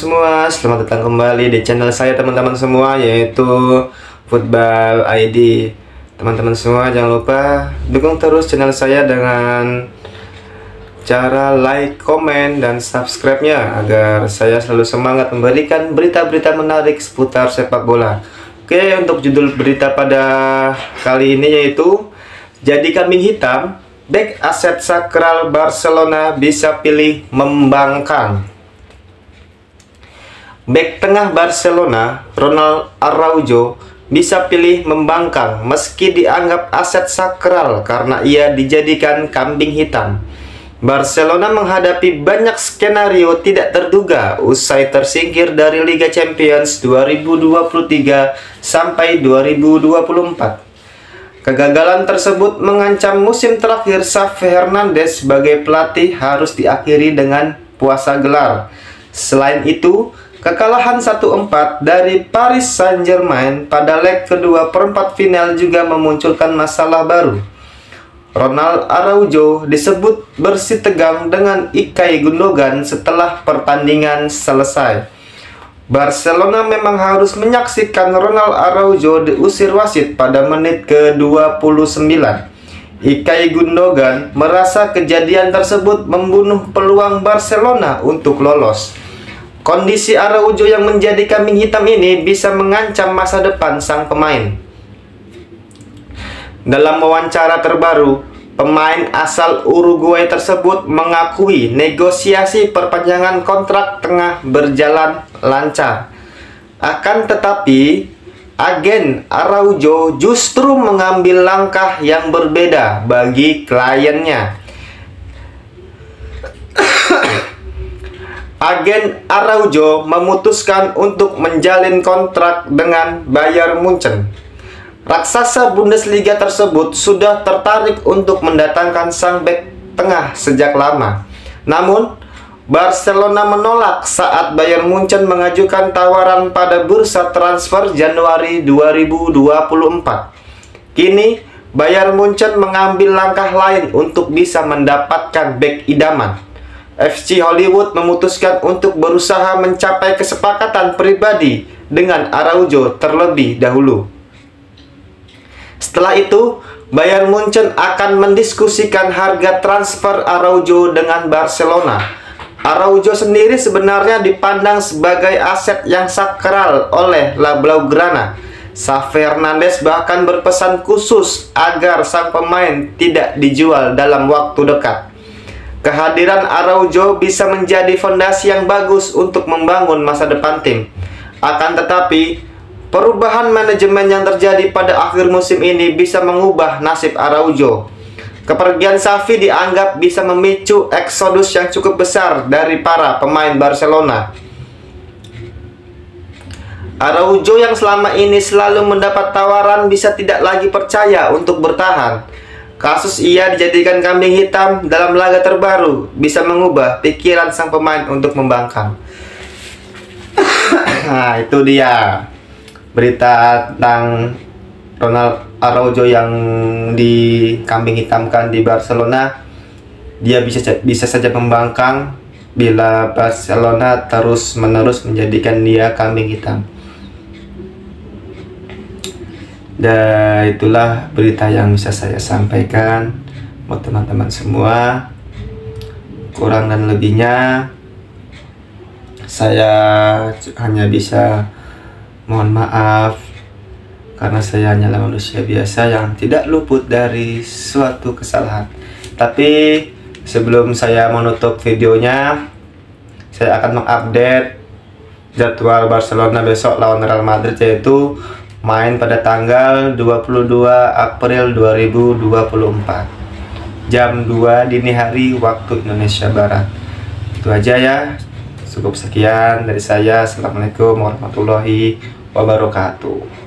semua, selamat datang kembali di channel saya teman-teman semua yaitu Football ID. Teman-teman semua jangan lupa dukung terus channel saya dengan cara like, komen, dan subscribe-nya agar saya selalu semangat memberikan berita-berita menarik seputar sepak bola. Oke, untuk judul berita pada kali ini yaitu Jadi Kambing Hitam, back aset sakral Barcelona bisa pilih membangkang. Bek tengah Barcelona, Ronald Araujo, bisa pilih membangkang meski dianggap aset sakral karena ia dijadikan kambing hitam. Barcelona menghadapi banyak skenario tidak terduga usai tersingkir dari Liga Champions 2023 sampai 2024. Kegagalan tersebut mengancam musim terakhir Xavi Hernandez sebagai pelatih harus diakhiri dengan puasa gelar. Selain itu, Kekalahan 1-4 dari Paris Saint-Germain pada leg kedua perempat final juga memunculkan masalah baru. Ronald Araujo disebut bersih tegang dengan Ikai Gundogan setelah pertandingan selesai. Barcelona memang harus menyaksikan Ronald Araujo diusir wasit pada menit ke-29. Ikai Gundogan merasa kejadian tersebut membunuh peluang Barcelona untuk lolos. Kondisi Araujo yang menjadi kambing hitam ini bisa mengancam masa depan sang pemain. Dalam wawancara terbaru, pemain asal Uruguay tersebut mengakui negosiasi perpanjangan kontrak tengah berjalan lancar. Akan tetapi, agen Araujo justru mengambil langkah yang berbeda bagi kliennya. Agen Araujo memutuskan untuk menjalin kontrak dengan Bayern Munchen. Raksasa Bundesliga tersebut sudah tertarik untuk mendatangkan sang bek tengah sejak lama. Namun, Barcelona menolak saat Bayern Munchen mengajukan tawaran pada bursa transfer Januari 2024. Kini, Bayern Munchen mengambil langkah lain untuk bisa mendapatkan bek idaman. FC Hollywood memutuskan untuk berusaha mencapai kesepakatan pribadi dengan Araujo terlebih dahulu. Setelah itu, Bayern Munchen akan mendiskusikan harga transfer Araujo dengan Barcelona. Araujo sendiri sebenarnya dipandang sebagai aset yang sakral oleh La Blaugrana. Sa Fernandes bahkan berpesan khusus agar sang pemain tidak dijual dalam waktu dekat. Kehadiran Araujo bisa menjadi fondasi yang bagus untuk membangun masa depan tim. Akan tetapi, perubahan manajemen yang terjadi pada akhir musim ini bisa mengubah nasib Araujo. Kepergian Safi dianggap bisa memicu eksodus yang cukup besar dari para pemain Barcelona. Araujo yang selama ini selalu mendapat tawaran bisa tidak lagi percaya untuk bertahan. Kasus ia dijadikan kambing hitam dalam laga terbaru bisa mengubah pikiran sang pemain untuk membangkang. nah, itu dia berita tentang Ronald Araujo yang dikambing hitamkan di Barcelona. Dia bisa bisa saja membangkang bila Barcelona terus-menerus menjadikan dia kambing hitam. Dan itulah berita yang bisa saya sampaikan buat teman-teman semua. Kurang dan lebihnya saya hanya bisa mohon maaf karena saya hanyalah manusia biasa yang tidak luput dari suatu kesalahan. Tapi sebelum saya menutup videonya, saya akan mengupdate jadwal Barcelona besok lawan Real Madrid yaitu main pada tanggal 22 April 2024 jam 2 dini hari waktu Indonesia Barat. Itu aja ya. Cukup sekian dari saya. Assalamualaikum warahmatullahi wabarakatuh